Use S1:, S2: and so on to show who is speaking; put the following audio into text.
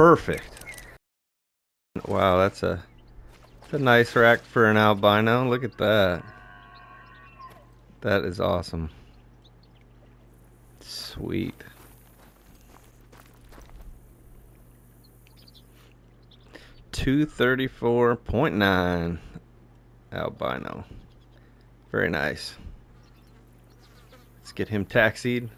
S1: perfect. Wow, that's a, that's a nice rack for an albino. Look at that. That is awesome. Sweet. Two thirty four point nine albino. Very nice. Let's get him taxied.